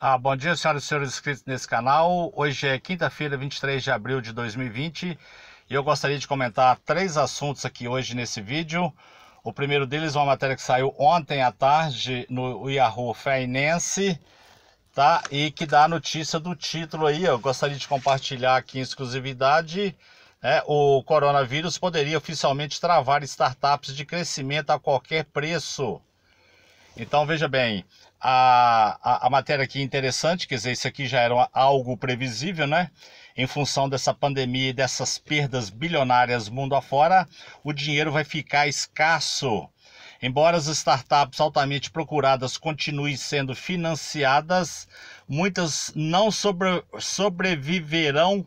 Ah, bom dia, senhoras e senhores inscritos nesse canal. Hoje é quinta-feira, 23 de abril de 2020 e eu gostaria de comentar três assuntos aqui hoje nesse vídeo. O primeiro deles é uma matéria que saiu ontem à tarde no Yahoo Finance, tá? E que dá a notícia do título aí. Eu gostaria de compartilhar aqui em exclusividade. É, o coronavírus poderia oficialmente travar startups de crescimento a qualquer preço. Então veja bem, a, a, a, matéria aqui é interessante, quer dizer, isso aqui já era algo previsível, né? Em função dessa pandemia e dessas perdas bilionárias mundo afora, o dinheiro vai ficar escasso. Embora as startups altamente procuradas continuem sendo financiadas, muitas não sobre, sobreviverão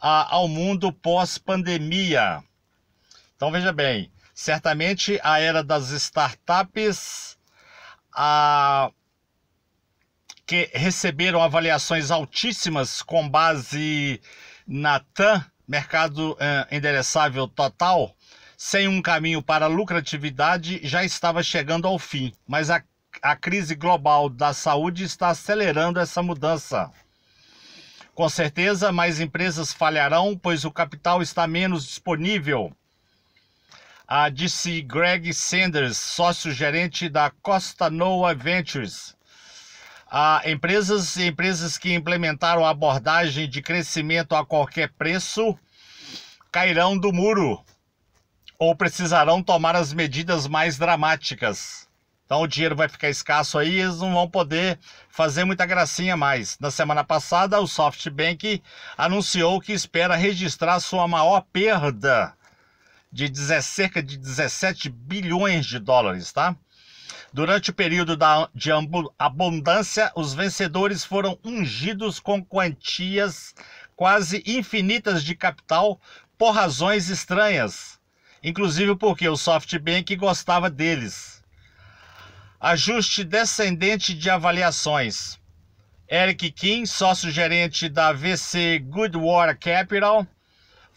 a, ao mundo pós-pandemia. Então veja bem, certamente a era das startups a que receberam avaliações altíssimas com base na TAM, mercado eh, endereçável total, sem um caminho para lucratividade, já estava chegando ao fim. Mas a, a crise global da saúde está acelerando essa mudança. Com certeza, mais empresas falharão, pois o capital está menos disponível. A disse Greg Sanders, sócio-gerente da Costa Noa Ventures a empresas empresas que implementaram a abordagem de crescimento a qualquer preço cairão do muro ou precisarão tomar as medidas mais dramáticas. Então o dinheiro vai ficar escasso aí e eles não vão poder fazer muita gracinha mais. Na semana passada, o SoftBank anunciou que espera registrar sua maior perda de cerca de 17 bilhões de dólares, tá? Durante o período da, de abundância, os vencedores foram ungidos com quantias quase infinitas de capital por razões estranhas, inclusive porque o SoftBank gostava deles. Ajuste descendente de avaliações. Eric Kim, sócio-gerente da VC Goodwater Capital,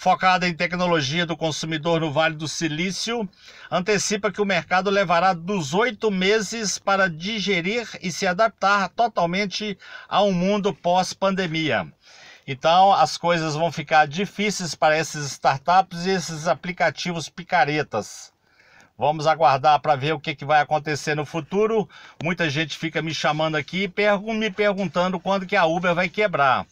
focada em tecnologia do consumidor no Vale do Silício, antecipa que o mercado levará dos oito meses para digerir e se adaptar totalmente a um mundo pós-pandemia. Então, as coisas vão ficar difíceis para esses startups e esses aplicativos picaretas. Vamos aguardar para ver o que, que vai acontecer no futuro. Muita gente fica me chamando aqui, me perguntando quando que a Uber vai quebrar.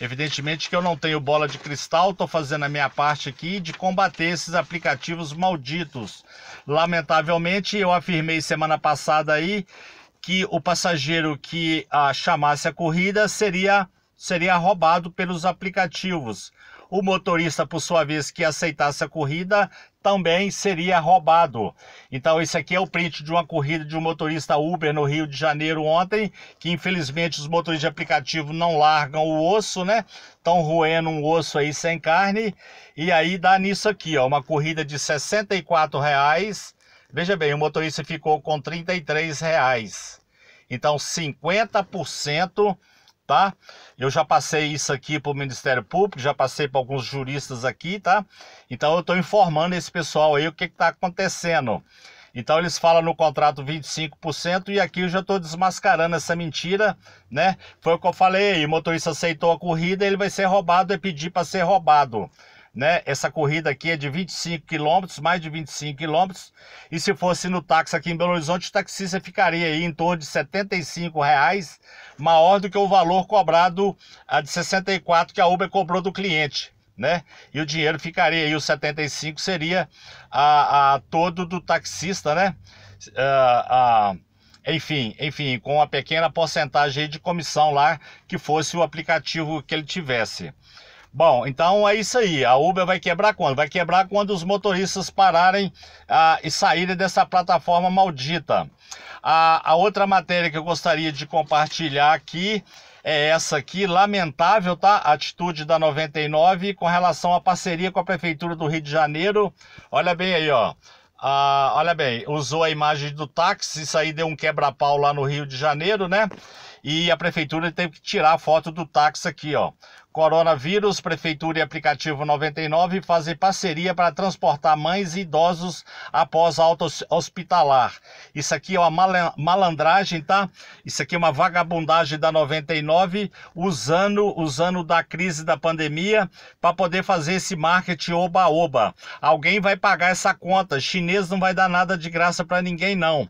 Evidentemente que eu não tenho bola de cristal, estou fazendo a minha parte aqui de combater esses aplicativos malditos. Lamentavelmente, eu afirmei semana passada aí que o passageiro que ah, chamasse a corrida seria, seria roubado pelos aplicativos. O motorista, por sua vez, que aceitasse a corrida, também seria roubado. Então, esse aqui é o print de uma corrida de um motorista Uber no Rio de Janeiro ontem, que infelizmente os motoristas de aplicativo não largam o osso, né? Estão roendo um osso aí sem carne. E aí dá nisso aqui, ó, uma corrida de 64 reais. Veja bem, o motorista ficou com 33 reais. Então, 50% tá? Eu já passei isso aqui para o Ministério Público, já passei para alguns juristas aqui, tá? Então eu estou informando esse pessoal aí o que está acontecendo. Então eles falam no contrato 25% e aqui eu já estou desmascarando essa mentira, né? Foi o que eu falei, o motorista aceitou a corrida, ele vai ser roubado, é pedir para ser roubado né? Essa corrida aqui é de 25 quilômetros, mais de 25 quilômetros. E se fosse no táxi aqui em Belo Horizonte, o taxista ficaria aí em torno de 75 reais, maior do que o valor cobrado a de 64 que a Uber cobrou do cliente. Né? E o dinheiro ficaria aí, os 75 seria a, a todo do taxista, né? Uh, uh, enfim, enfim, com uma pequena porcentagem de comissão lá que fosse o aplicativo que ele tivesse. Bom, então é isso aí. A Uber vai quebrar quando? Vai quebrar quando os motoristas pararem ah, e saírem dessa plataforma maldita. A, a outra matéria que eu gostaria de compartilhar aqui é essa aqui, lamentável, tá? A atitude da 99 com relação à parceria com a Prefeitura do Rio de Janeiro. Olha bem aí, ó. Ah, olha bem, usou a imagem do táxi, isso aí deu um quebra-pau lá no Rio de Janeiro, né? E a prefeitura teve que tirar a foto do táxi aqui, ó. Coronavírus, Prefeitura e Aplicativo 99 fazem parceria para transportar mães e idosos após alta hospitalar. Isso aqui é uma malandragem, tá? Isso aqui é uma vagabundagem da 99 usando, usando da crise da pandemia para poder fazer esse marketing oba-oba. Alguém vai pagar essa conta. Chinês não vai dar nada de graça para ninguém, não.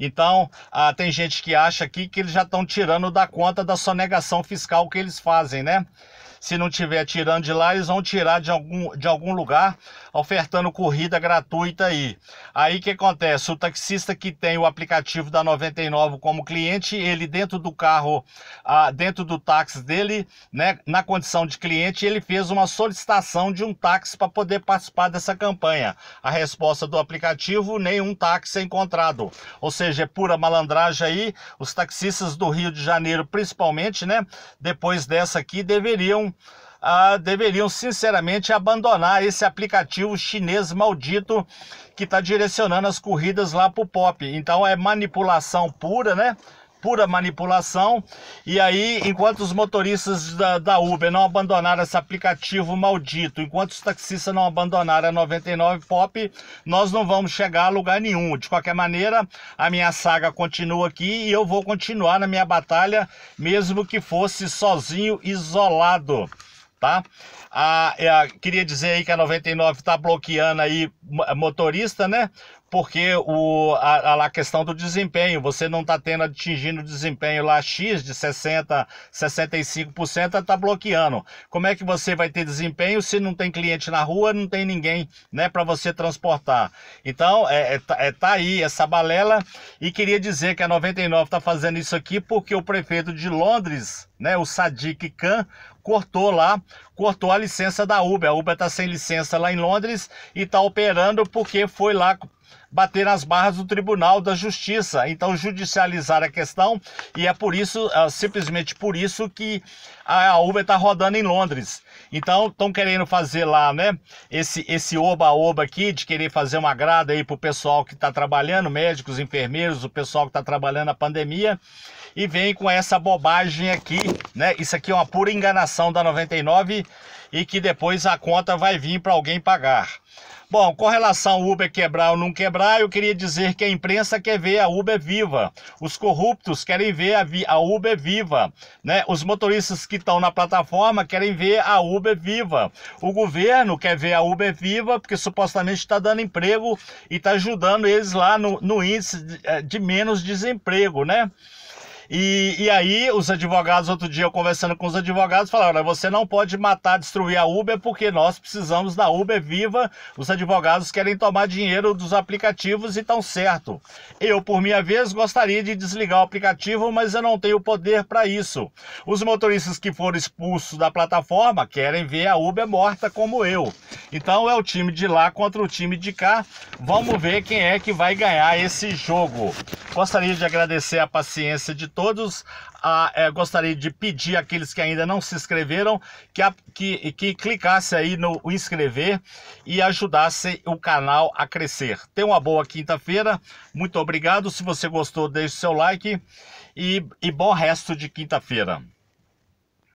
Então, ah, tem gente que acha aqui que eles já estão tirando da conta da sonegação fiscal que eles fazem, né? Se não tiver tirando de lá, eles vão tirar de algum, de algum lugar, ofertando corrida gratuita aí. Aí o que acontece? O taxista que tem o aplicativo da 99 como cliente, ele dentro do carro, ah, dentro do táxi dele, né, na condição de cliente, ele fez uma solicitação de um táxi para poder participar dessa campanha. A resposta do aplicativo, nenhum táxi é encontrado. Ou seja, é pura malandragem aí. Os taxistas do Rio de Janeiro, principalmente, né, depois dessa aqui, deveriam ah, deveriam sinceramente abandonar esse aplicativo chinês maldito que está direcionando as corridas lá para o pop. Então é manipulação pura, né? Pura manipulação. E aí, enquanto os motoristas da, da, Uber não abandonaram esse aplicativo maldito, enquanto os taxistas não abandonaram a 99 Pop, nós não vamos chegar a lugar nenhum. De qualquer maneira, a minha saga continua aqui e eu vou continuar na minha batalha, mesmo que fosse sozinho, isolado tá? Ah, queria dizer aí que a 99 está bloqueando aí motorista, né? Porque o, a, a questão do desempenho, você não está tendo atingindo o desempenho lá X de 60%, 65%, está bloqueando. Como é que você vai ter desempenho se não tem cliente na rua, não tem ninguém né, para você transportar? Então, é, é, tá, é, tá aí essa balela e queria dizer que a 99 está fazendo isso aqui porque o prefeito de Londres, né, o Sadiq Khan, cortou lá, cortou a licença da Uber. A Uber está sem licença lá em Londres e está operando porque foi lá bater nas barras do Tribunal da Justiça. Então, judicializar a questão e é por isso, é simplesmente por isso, que a Uber está rodando em Londres. Então, estão querendo fazer lá, né, esse esse oba-oba aqui, de querer fazer uma grada aí para o pessoal que está trabalhando, médicos, enfermeiros, o pessoal que está trabalhando na pandemia e vem com essa bobagem aqui, né? Isso aqui é uma pura enganação da 99 e que depois a conta vai vir para alguém pagar. Bom, com relação ao Uber quebrar ou não quebrar, eu queria dizer que a imprensa quer ver a Uber viva. Os corruptos querem ver a, a Uber viva. Né? Os motoristas que estão na plataforma querem ver a Uber viva. O governo quer ver a Uber viva porque supostamente está dando emprego e está ajudando eles lá no, no índice de, eh, de menos desemprego, né? E, e aí, os advogados, outro dia eu conversando com os advogados, falaram: você não pode matar, destruir a Uber, porque nós precisamos da Uber viva. Os advogados querem tomar dinheiro dos aplicativos e estão certo. Eu, por minha vez, gostaria de desligar o aplicativo, mas eu não tenho poder para isso. Os motoristas que foram expulsos da plataforma querem ver a Uber morta como eu. Então é o time de lá contra o time de cá. Vamos ver quem é que vai ganhar esse jogo. Gostaria de agradecer a paciência de todos. Ah, é, gostaria de pedir àqueles que ainda não se inscreveram que, que, que clicasse aí no inscrever e ajudasse o canal a crescer. Tenha uma boa quinta-feira. Muito obrigado. Se você gostou, deixe seu like e, e bom resto de quinta-feira.